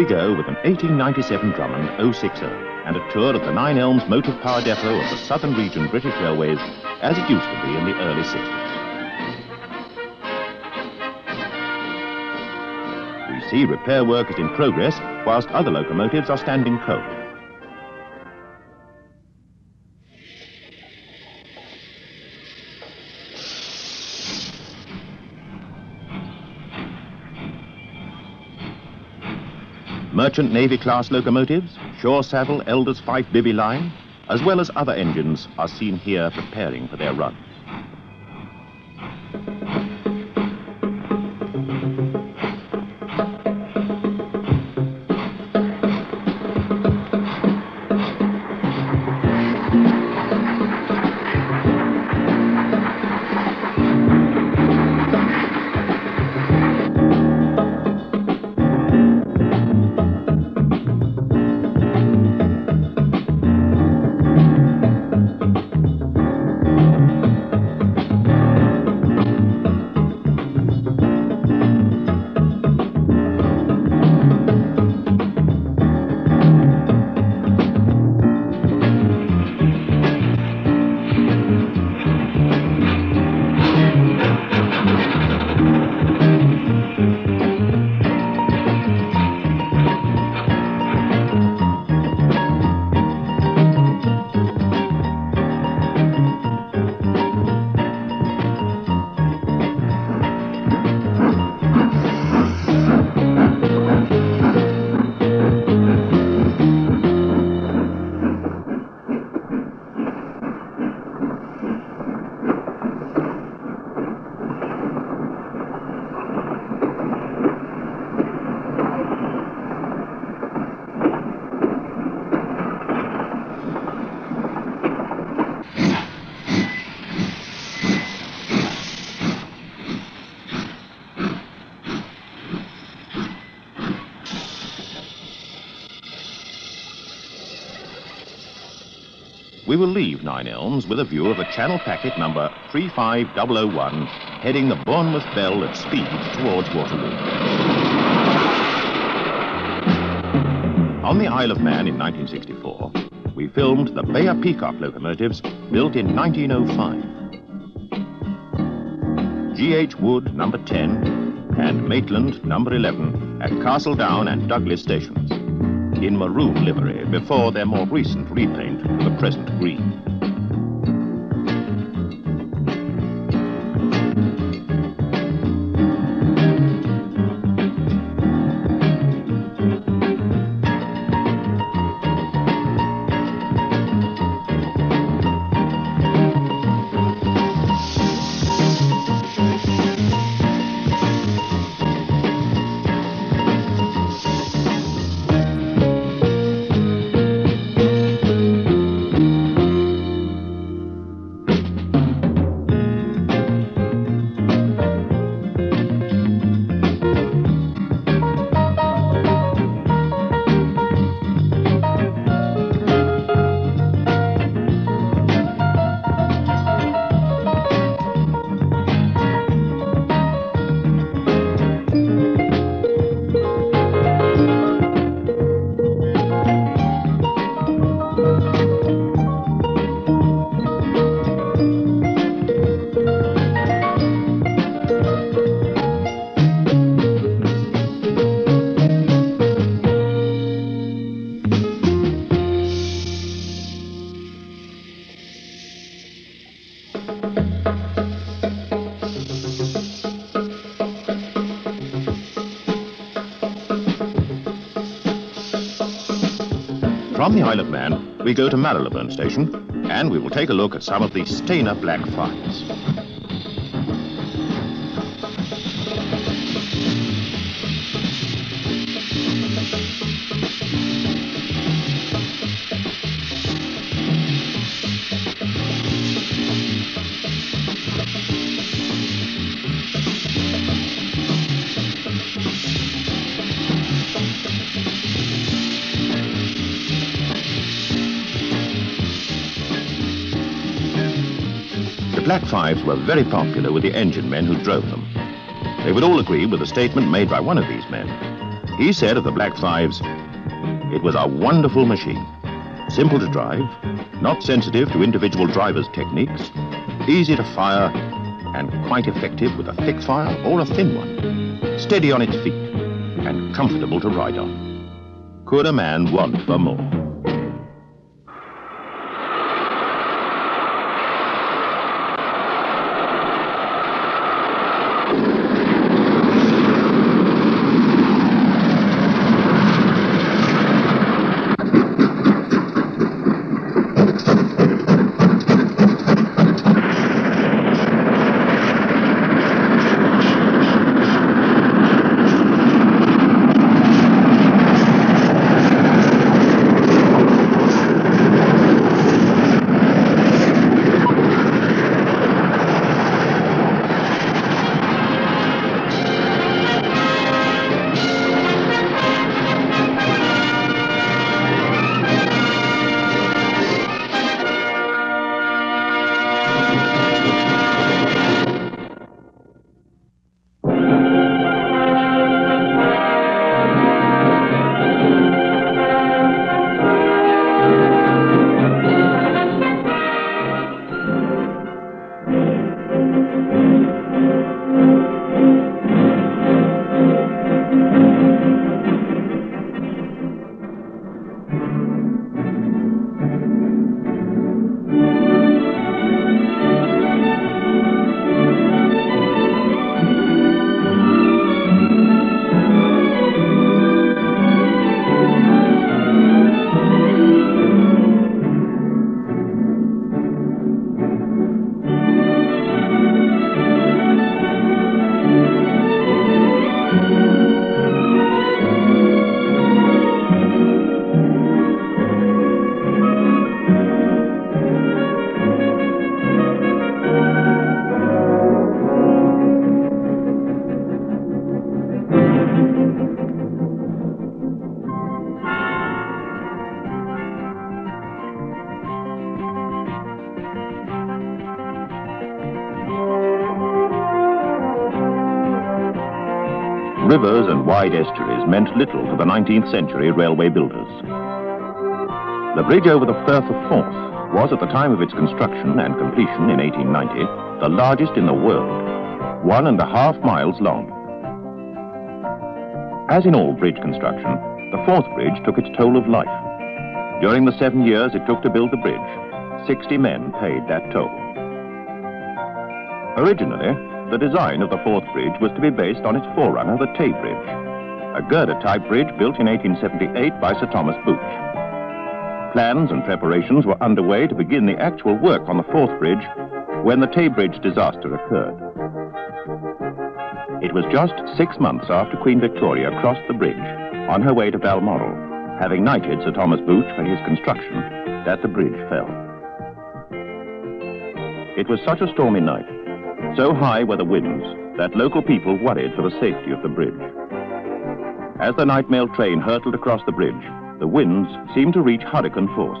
We go with an 1897 Drummond 060 and a tour of the Nine Elms Motive Power Depot of the Southern Region British Railways as it used to be in the early 60s. We see repair work is in progress whilst other locomotives are standing cold. Merchant Navy class locomotives, Shaw Savill Elders Fyffes Bibby line, as well as other engines are seen here preparing for their run. Elms with a view of a channel packet number 35001 heading the Bournemouth Belle at speed towards Waterloo. On the Isle of Man in 1964, we filmed the Beyer Peacock locomotives built in 1905. G.H. Wood, number 10, and Maitland, number 11, at Castletown and Douglas stations in maroon livery before their more recent repaint to the present green. we go to Marylebone Station and we will take a look at some of the Stanier Black Fives. Fives were very popular with the engine men who drove them. They would all agree with a statement made by one of these men. He said of the Black 5s, it was a wonderful machine. Simple to drive, not sensitive to individual drivers' techniques, easy to fire, and quite effective with a thick fire or a thin one. Steady on its feet, and comfortable to ride on. Could a man want for more? 19th century railway builders. The bridge over the Firth of Forth was at the time of its construction and completion in 1890 the largest in the world, one and a half miles long. As in all bridge construction, the Forth Bridge took its toll of life. During the seven years it took to build the bridge, 60 men paid that toll. Originally, the design of the Forth Bridge was to be based on its forerunner, the Tay Bridge, a girder-type bridge built in 1878 by Sir Thomas Bouch. Plans and preparations were underway to begin the actual work on the Forth Bridge when the Tay Bridge disaster occurred. It was just six months after Queen Victoria crossed the bridge on her way to Balmoral, having knighted Sir Thomas Bouch for his construction, that the bridge fell. It was such a stormy night so high were the winds that local people worried for the safety of the bridge. As the night mail train hurtled across the bridge, the winds seemed to reach hurricane force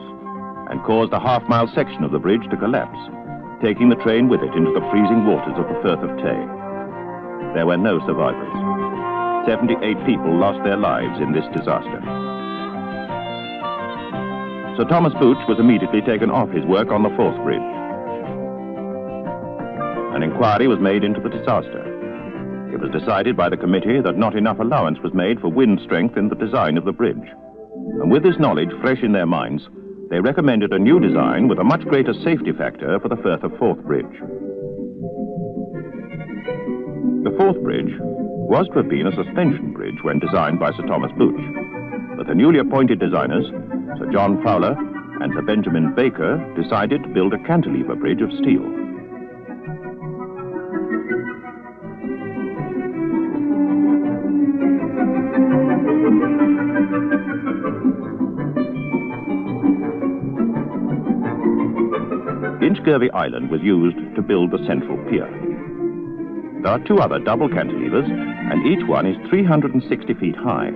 and caused a half-mile section of the bridge to collapse, taking the train with it into the freezing waters of the Firth of Tay. There were no survivors. 78 people lost their lives in this disaster. Sir Thomas Bouch was immediately taken off his work on the Forth Bridge. An inquiry was made into the disaster. It was decided by the committee that not enough allowance was made for wind strength in the design of the bridge. And with this knowledge fresh in their minds, they recommended a new design with a much greater safety factor for the Firth of Forth Bridge. The Forth Bridge was to have been a suspension bridge when designed by Sir Thomas Bouch. But the newly appointed designers, Sir John Fowler and Sir Benjamin Baker, decided to build a cantilever bridge of steel. Inchgarvie Island was used to build the central pier. There are two other double cantilevers, and each one is 360 feet high.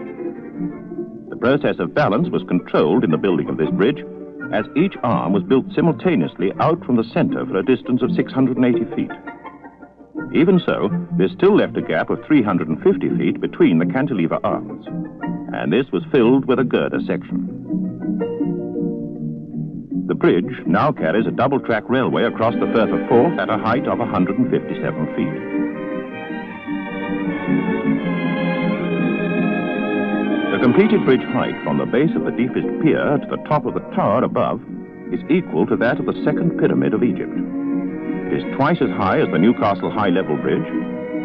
The process of balance was controlled in the building of this bridge, as each arm was built simultaneously out from the center for a distance of 680 feet. Even so, there still left a gap of 350 feet between the cantilever arms, and this was filled with a girder section. The bridge now carries a double-track railway across the Firth of Forth at a height of 157 feet. The completed bridge height from the base of the deepest pier to the top of the tower above is equal to that of the second pyramid of Egypt. It is twice as high as the Newcastle High Level Bridge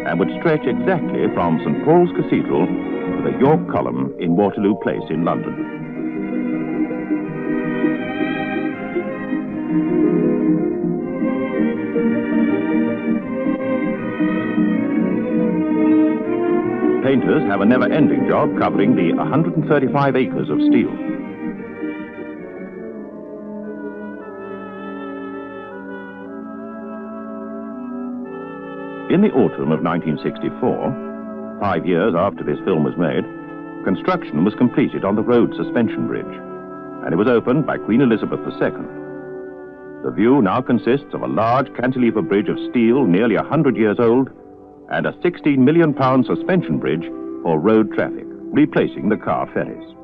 and would stretch exactly from St Paul's Cathedral to the York Column in Waterloo Place in London. Painters have a never-ending job covering the 135 acres of steel. In the autumn of 1964, five years after this film was made, construction was completed on the road Suspension Bridge, and it was opened by Queen Elizabeth II. The view now consists of a large cantilever bridge of steel nearly 100 years old and a 16 million pound suspension bridge for road traffic, replacing the car ferries.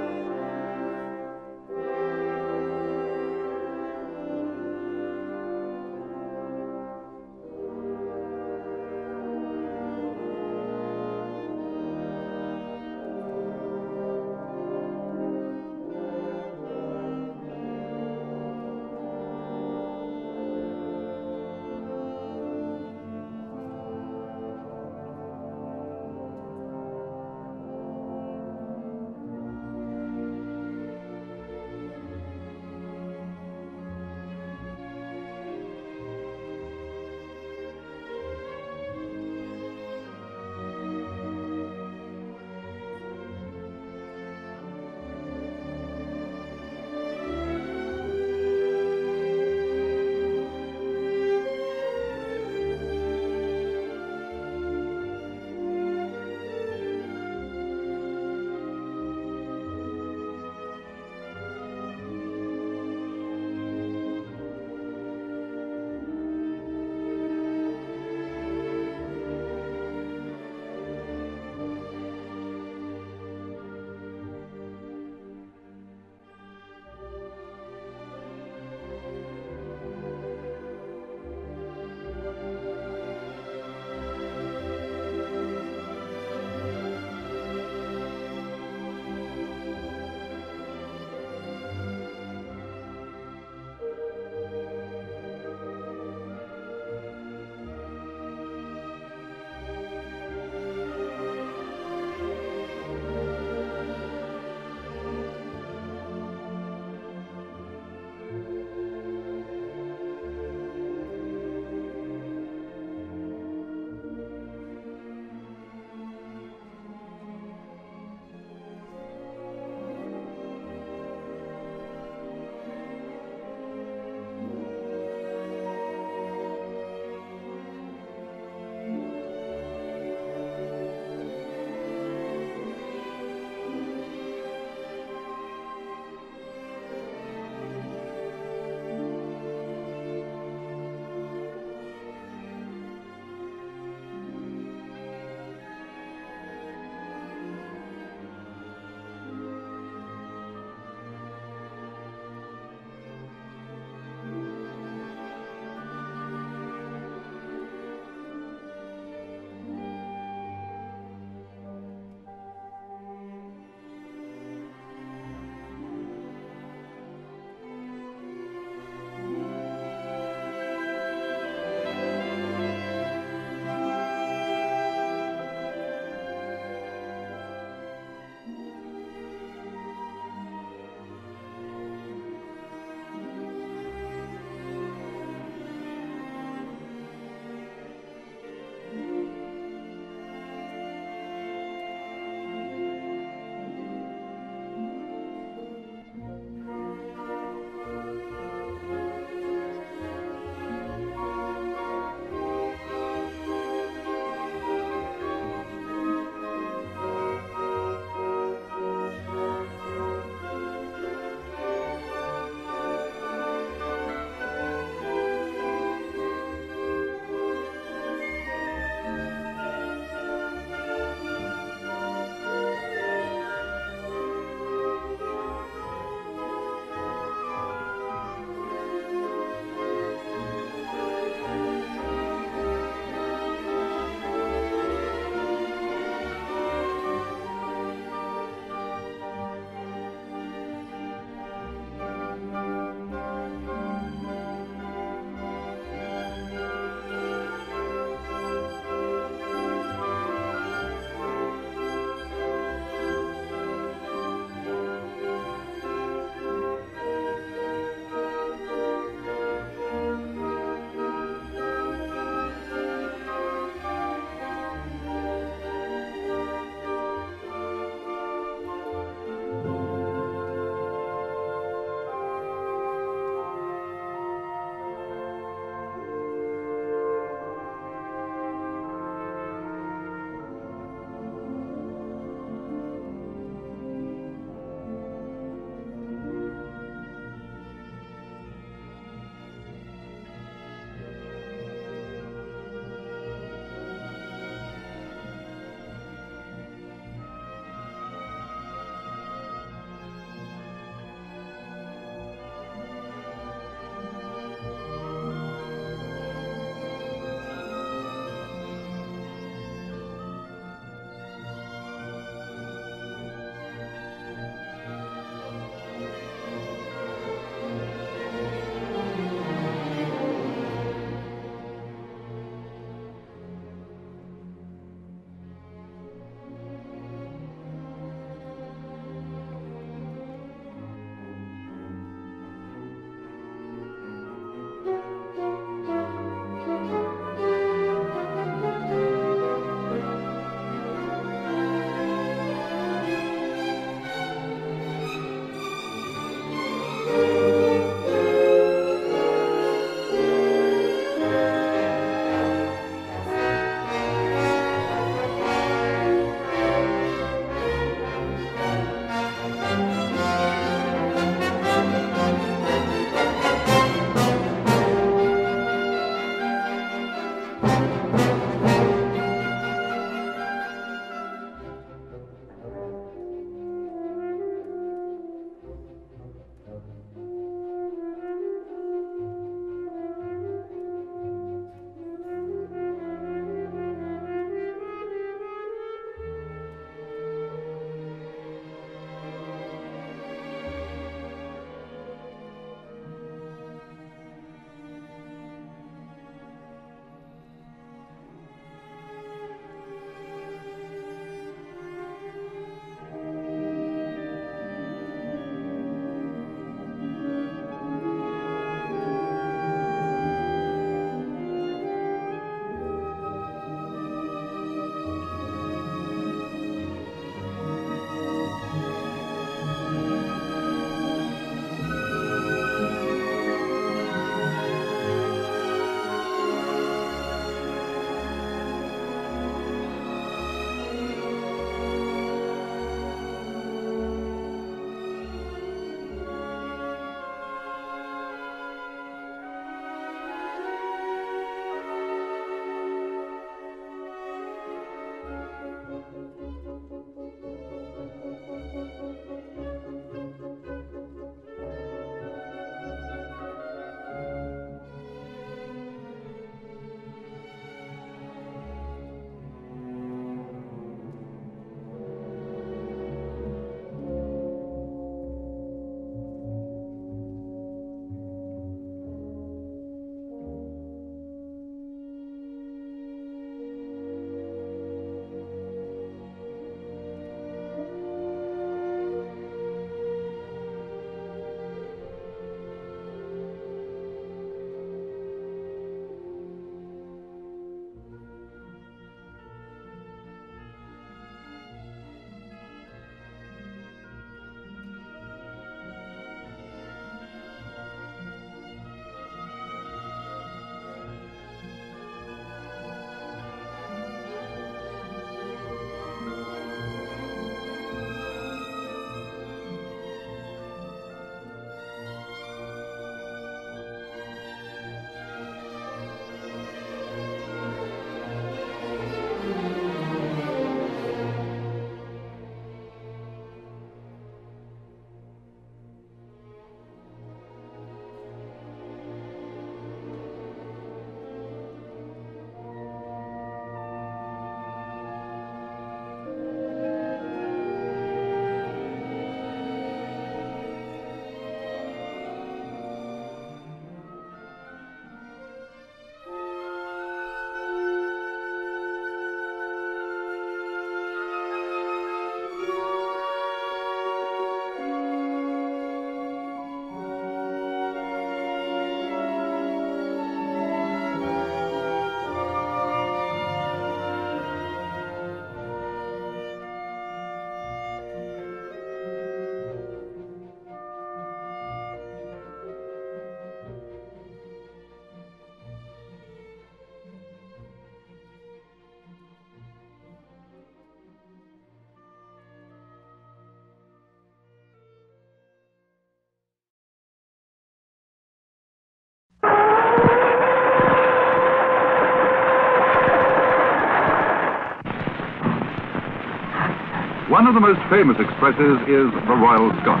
One of the most famous expresses is the Royal Scot.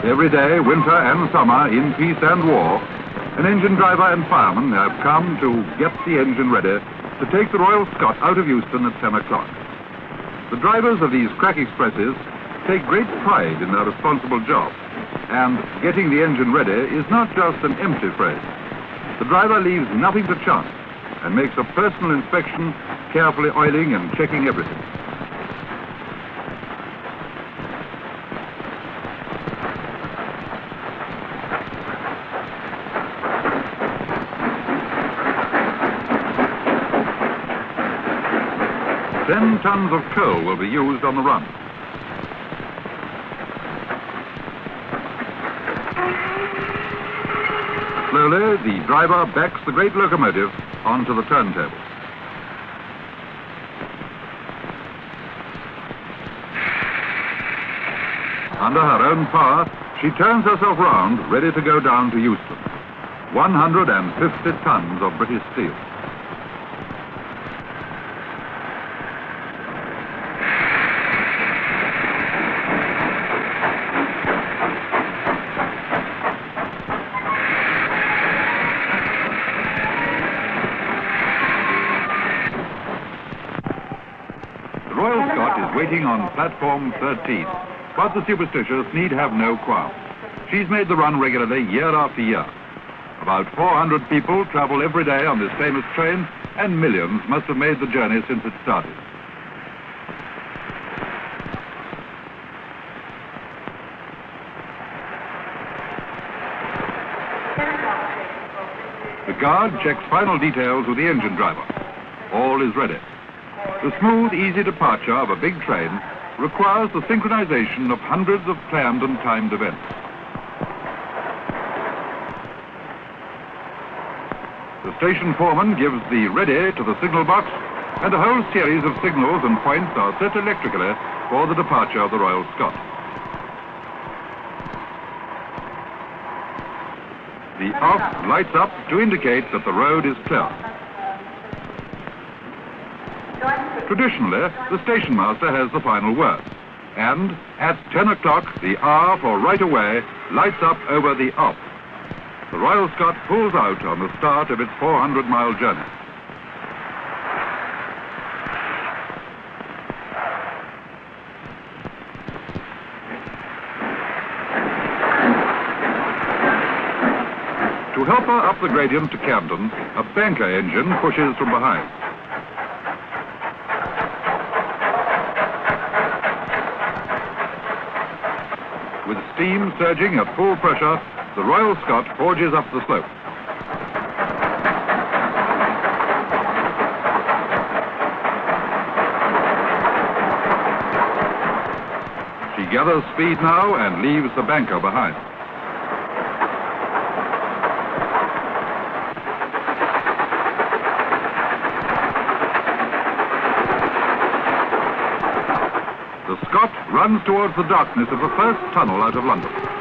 Every day, winter and summer, in peace and war, an engine driver and fireman have come to get the engine ready to take the Royal Scot out of Euston at 10 o'clock. The drivers of these crack expresses take great pride in their responsible job. And getting the engine ready is not just an empty phrase. The driver leaves nothing to chance and makes a personal inspection, carefully oiling and checking everything. Ten tons of coal will be used on the run. Slowly, the driver backs the great locomotive onto the turntable. Under her own power, she turns herself round, ready to go down to Euston. 150 tons of British steel. The Royal Scot is waiting on platform 13, but the superstitious need have no qualms. She's made the run regularly year after year. About 400 people travel every day on this famous train, and millions must have made the journey since it started. The guard checks final details with the engine driver. All is ready. The smooth, easy departure of a big train requires the synchronization of hundreds of planned and timed events. The station foreman gives the ready to the signal box, and a whole series of signals and points are set electrically for the departure of the Royal Scot. The off lights up to indicate that the road is clear. Traditionally, the station master has the final word. And at 10 o'clock, the R for right away lights up over the off. The Royal Scot pulls out on the start of its 400-mile journey. To help her up the gradient to Camden, a banker engine pushes from behind. With steam surging at full pressure, the Royal Scot forges up the slope. She gathers speed now and leaves the banker behind. The Scot runs towards the darkness of the first tunnel out of London.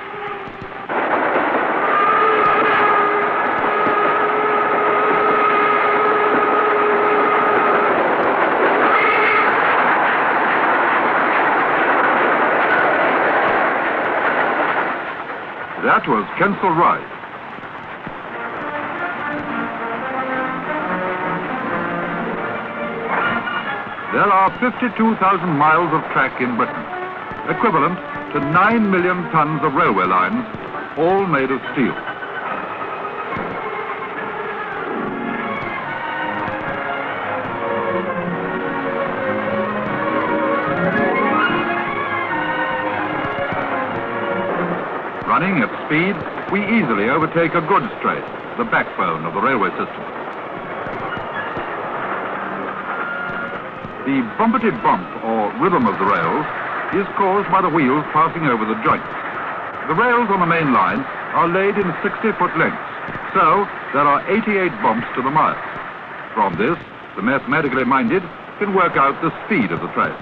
That was Kensal Rise. There are 52,000 miles of track in Britain, equivalent to 9 million tons of railway lines, all made of steel. Speed, we easily overtake a goods train, the backbone of the railway system. The bumpety bump or rhythm of the rails is caused by the wheels passing over the joints. The rails on the main line are laid in 60-foot lengths, so there are 88 bumps to the mile. From this, the mathematically minded can work out the speed of the train.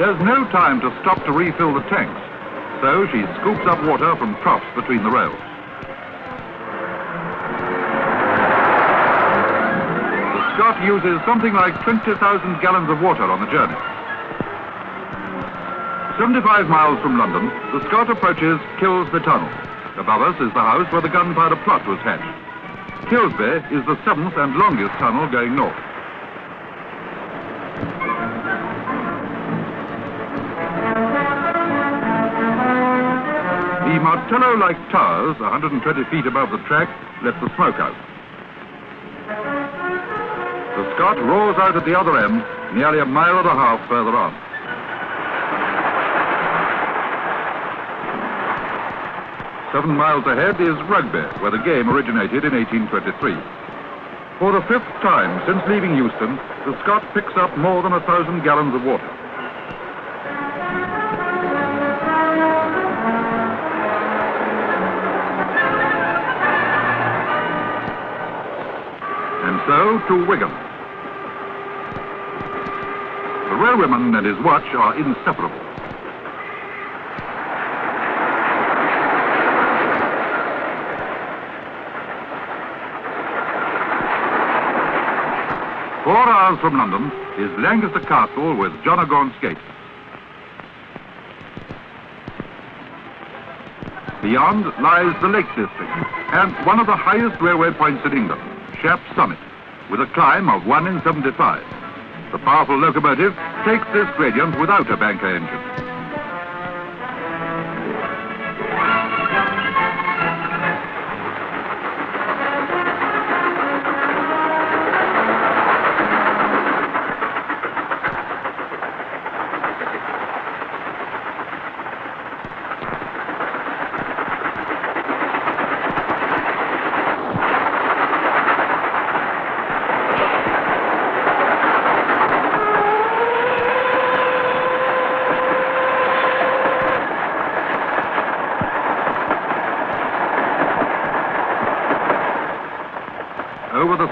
There's no time to stop to refill the tanks, so she scoops up water from troughs between the rails. The Scot uses something like 20,000 gallons of water on the journey. 75 miles from London, the Scot approaches Kilsby Tunnel. Above us is the house where the gunpowder plot was hatched. Kilsby is the seventh and longest tunnel going north. Martello-like towers, 120 feet above the track, let the smoke out. The Scot roars out at the other end, nearly a mile and a half further on. Seven miles ahead is Rugby, where the game originated in 1823. For the fifth time since leaving Euston, the Scot picks up more than a thousand gallons of water. To Wigan. The railwayman and his watch are inseparable. Four hours from London is Lancaster Castle with John o' Gaunt's Gate. Beyond lies the Lake District and one of the highest railway points in England, Shap Summit, with a climb of 1 in 75. The powerful locomotive takes this gradient without a banker engine.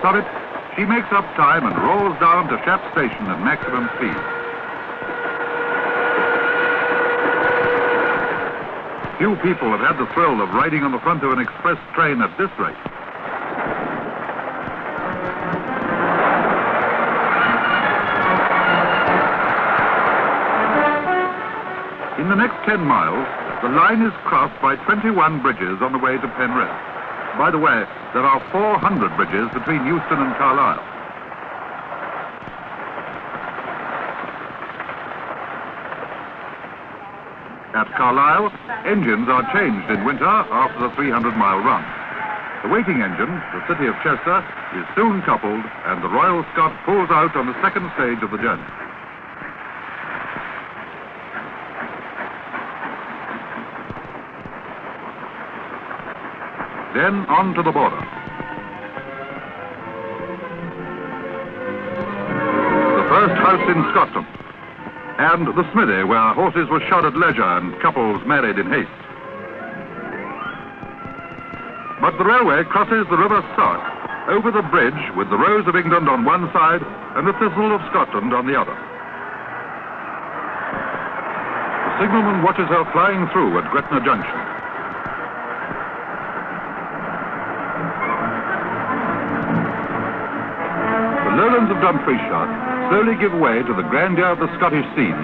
The summit, she makes up time and rolls down to Shap Station at maximum speed. Few people have had the thrill of riding on the front of an express train at this rate. In the next 10 miles, the line is crossed by 21 bridges on the way to Penrith. By the way, there are 400 bridges between Euston and Carlisle. At Carlisle, engines are changed in winter after the 300-mile run. The waiting engine, the City of Chester, is soon coupled and the Royal Scot pulls out on the second stage of the journey. Then on to the border. The first house in Scotland. And the smithy where horses were shod at leisure and couples married in haste. But the railway crosses the River Sark over the bridge with the Rose of England on one side and the Thistle of Scotland on the other. The signalman watches her flying through at Gretna Junction. Of Dumfriesshire slowly give way to the grandeur of the Scottish scene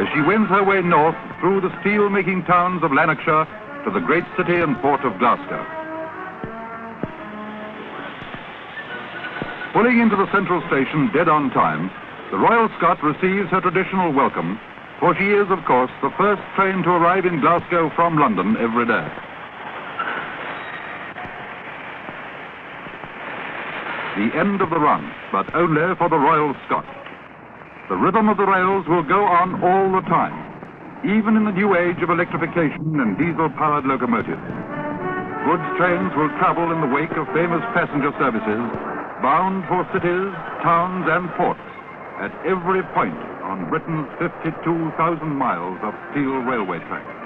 as she wends her way north through the steel-making towns of Lanarkshire to the great city and port of Glasgow. Pulling into the central station dead on time, the Royal Scot receives her traditional welcome, for she is, of course, the first train to arrive in Glasgow from London every day. The end of the run, but only for the Royal Scot. The rhythm of the rails will go on all the time, even in the new age of electrification and diesel-powered locomotives. Goods trains will travel in the wake of famous passenger services, bound for cities, towns, and ports at every point on Britain's 52,000 miles of steel railway track.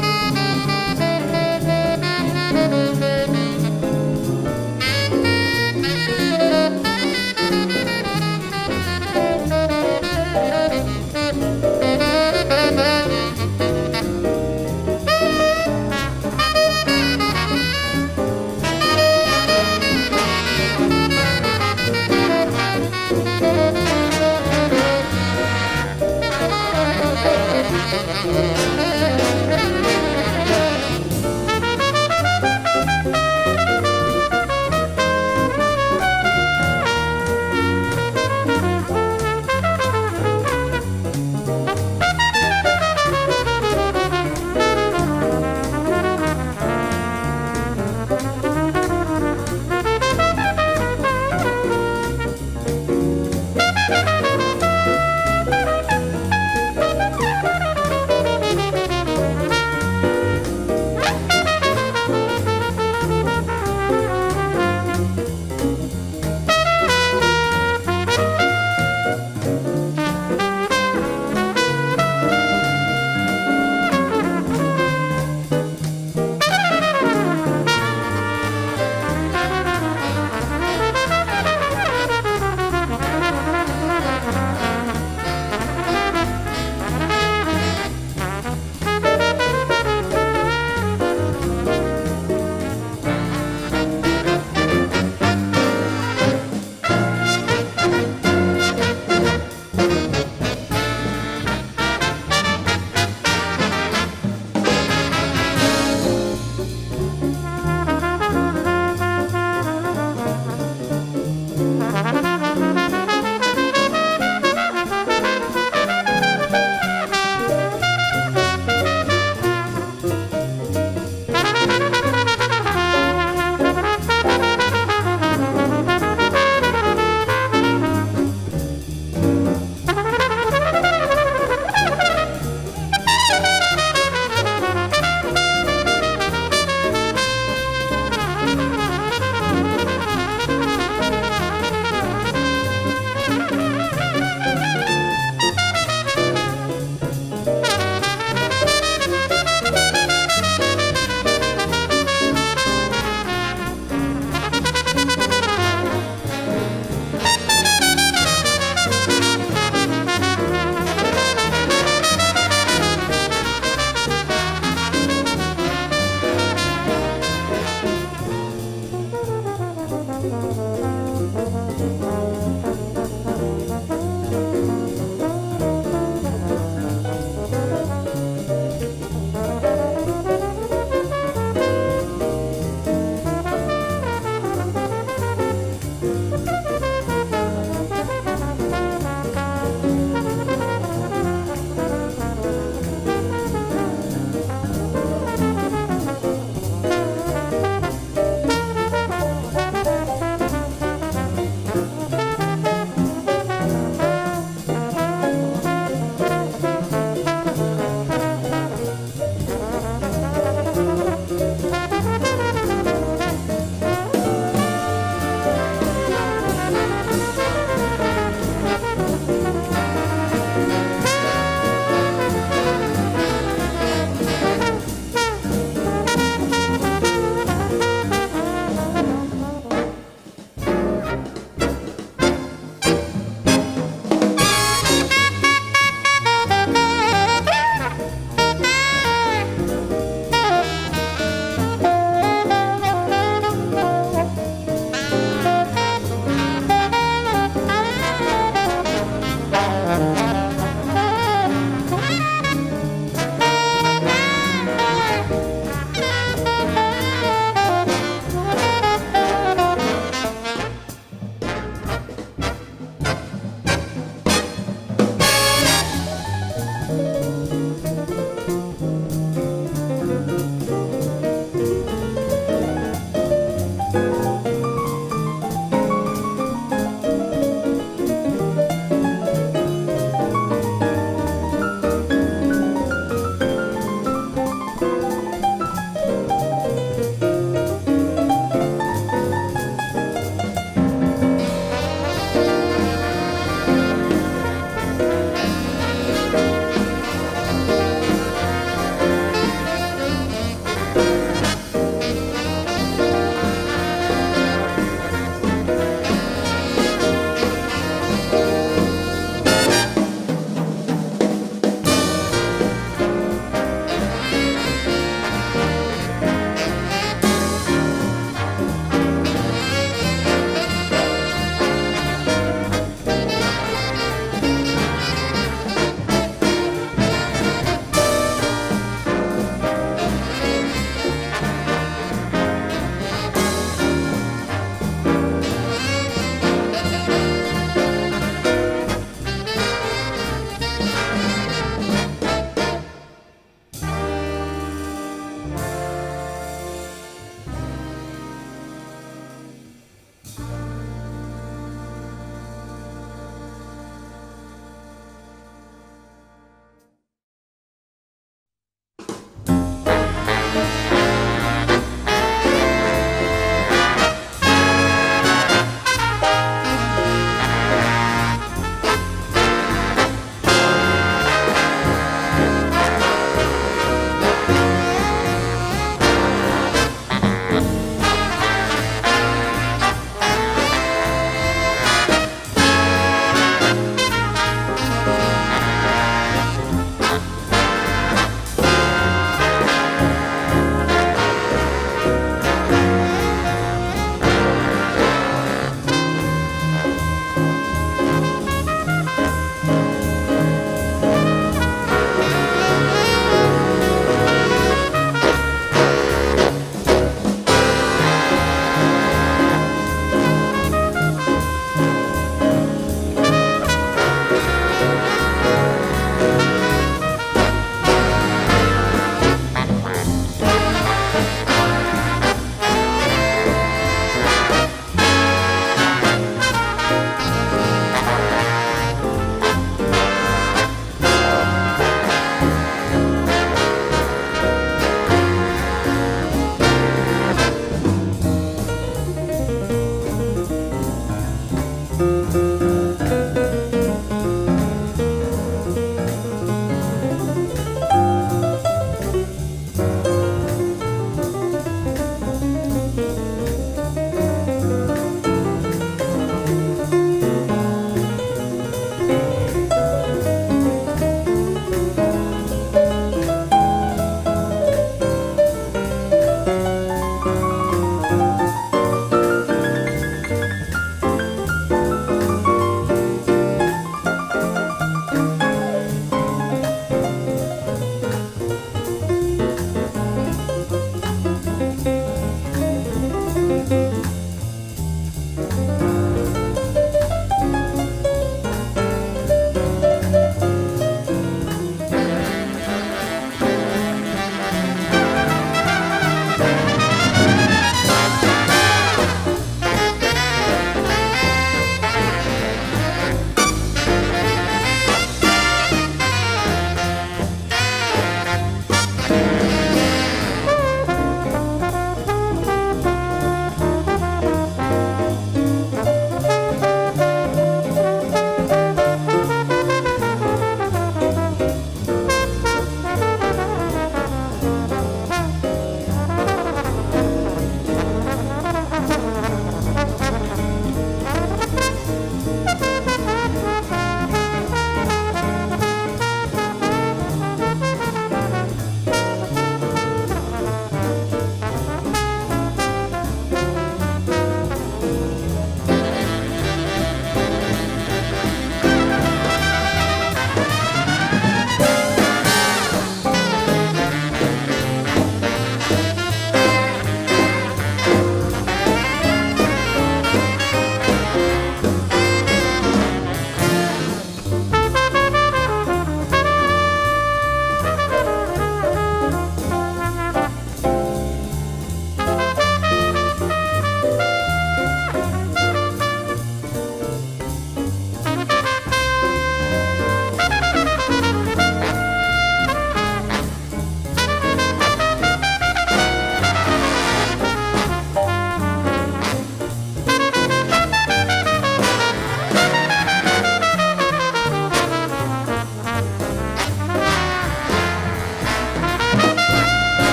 Música